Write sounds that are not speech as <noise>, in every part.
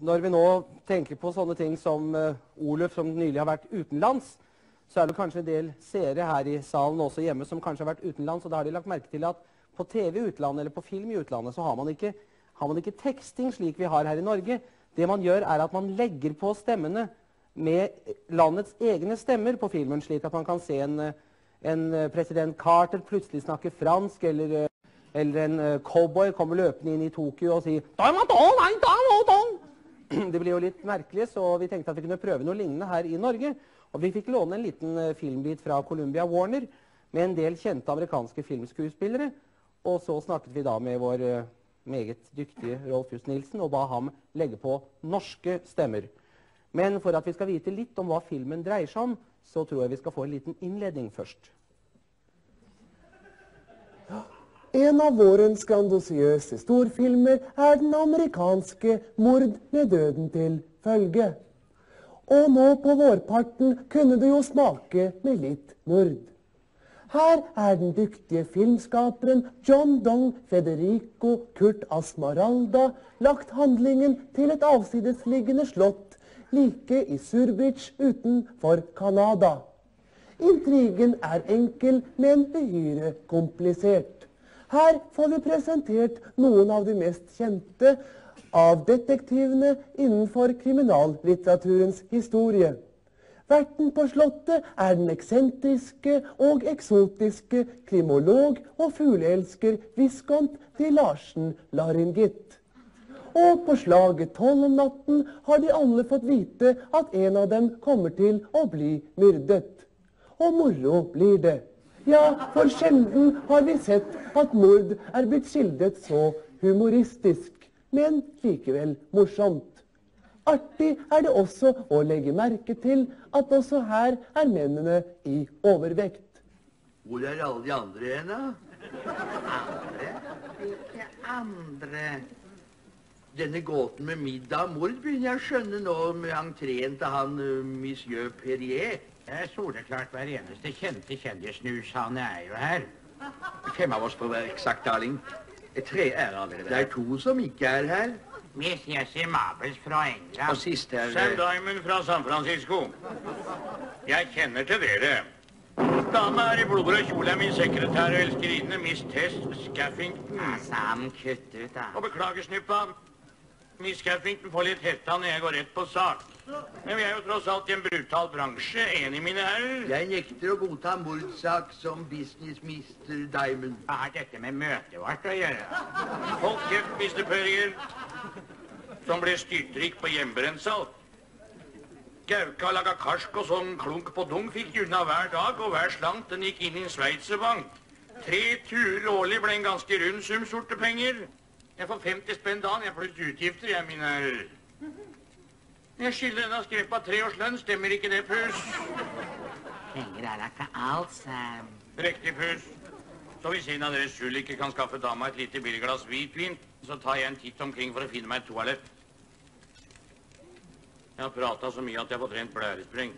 når vi nå tenker på sånne ting som uh, Oluf, som nylig har vært utenlands, så er det kanskje en del seere her i salen også hjemme som kanskje har vært utenlands. Og da har de lagt merke til at på TV i utlandet eller på film i utlandet så har man ikke, har man ikke teksting slik vi har her i Norge. Det man gjør, er at man legger på stemmene med landets egne stemmer på filmen, slik at man kan se en, en president Carter plutselig snakke fransk, eller eller en cowboy kommer løpende inn i Tokyo og sier <clears throat> Det blir jo litt merkelig, så vi tenkte at vi kunne prøve noe lignende her i Norge. Og vi fikk låne en liten uh, filmbit fra Columbia Warner med en del kjente amerikanske filmskuespillere. Og så snakket vi da med vår uh, meget dyktige Rolf Just Nilsen og ba ham legge på norske stemmer. Men for at vi skal vite litt om hva filmen dreier seg om, så tror jeg vi skal få en liten innledning først. En av vårens skandosiøse storfilmer er den amerikanske 'Mord med døden til følge'. Og nå på vårparten kunne det jo smake med litt mord. Her er den dyktige filmskaperen John Dong Federico Kurt Asmaralda lagt handlingen til et avsidesliggende slott like i Surbridge utenfor Canada. Intrigen er enkel, men uhyre komplisert. Her får vi presentert noen av de mest kjente av detektivene innenfor kriminallitteraturens historie. Verten på Slottet er den eksentriske og eksotiske krimolog og fugleelsker viskont til Larsen Laringitt. Og på slaget tolv om natten har de alle fått vite at en av dem kommer til å bli myrdet. Og moro blir det. Ja, for sjelden har vi sett at mord er blitt skildret så humoristisk, men likevel morsomt. Artig er det også å legge merke til at også her er mennene i overvekt. Hvor er alle de andre hen, da? Andre? Hvilke andre? Denne gåten med middag og mord begynner jeg å skjønne nå med entreen til han uh, monsieur Perrier. Det er soleklart hver eneste kjente kjendisnus han er jo her. Fem av oss for å være eksakt, darling. Tre er allerede Det er to som ikke er her. Miss Jessie Mabels fra England. Og sist er Sam Diamond fra San Francisco. Jeg kjenner til dere. Dama er i blodrød kjole er min sekretær og elskerinne Miss Tess Scaffington. Ja, Sam, kutt ut, da. Og beklager, Snuppa. Miss Scaffington får litt hetta når jeg går rett på sak. Men vi er jo tross alt i en brutal bransje. Enig, mine herrer? Jeg nekter å godta mordsak som business Mr. Diamond. Hva har dette med møtevart å gjøre? Hold kjeft, Mr. Perrier. Som ble styrtrik på hjemmebrennsalt. Gauka laga karsk og sånn klunk på dung fikk unna hver dag, og hver slant den gikk inn i en sveitserbank. Tre turer årlig ble en ganske rund sum sorte penger. Jeg får 50 spenn dagen, jeg pluss utgifter, jeg, mine herrer. Jeg skylder denne skrepa tre års lønn. Stemmer ikke det, Pus? Penger er da ikke alt, Sam. Riktig, Pus. Så hvis en av dere skyld ikke kan skaffe dama et lite billig glass hvitvin, så tar jeg en titt omkring for å finne meg et toalett. Jeg har prata så mye at jeg har fått rent blærespring.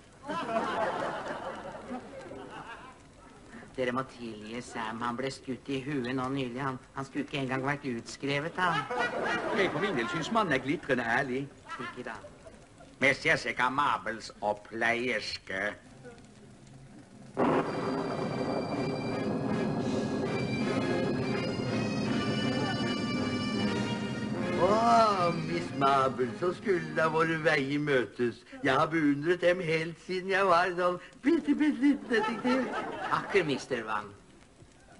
Dere må tilgi Sam. Han ble skutt i huet nå nylig. Han, han skulle ikke engang vært utskrevet, han. Jeg for min del syns mannen er glitrende ærlig. Ikke da. Miss Jessica Mabels oppleierske. Å, Miss Mabel, så skulle da våre veier møtes. Jeg har beundret dem helt siden jeg var sånn bitte, bitte liten detektiv. Takk, Mr. Wang.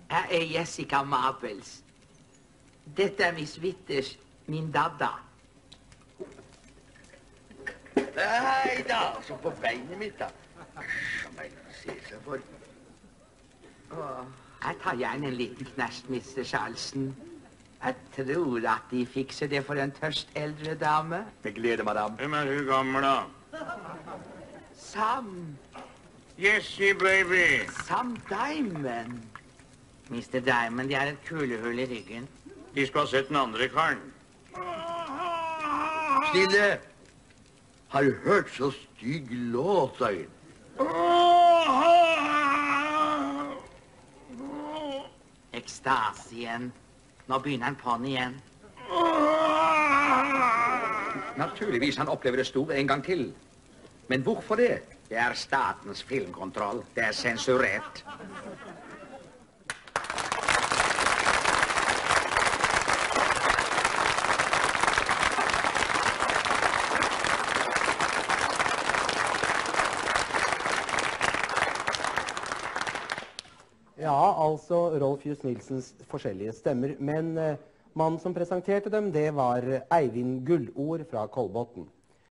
Jeg er Jessica Mabels. Dette er Miss Witters, min dadda. Nei da, så på beinet mitt, da. Æsj, meg se seg for. Jeg tar gjerne en liten knæsj, Mr. Charlesen. Jeg tror at de fikser det for en tørst eldre dame. Jeg gleder meg, dam. Hvem er hun gamle, da? Sam. Jesse, baby. Sam Diamond. Mr. Diamond, jeg har et kulehull i ryggen. De skulle ha sett den andre karen. Stille! Har hørt så stygg låt, Øyne? Ekstase igjen. Nå begynner han på'n igjen. Naturligvis, han opplever det store en gang til. Men hvorfor det? Det er statens filmkontroll. Det er sensurert. Ja, altså Rolf Just Nilsens forskjellige stemmer. Men eh, mannen som presenterte dem, det var Eivind Gullord fra Kolbotn.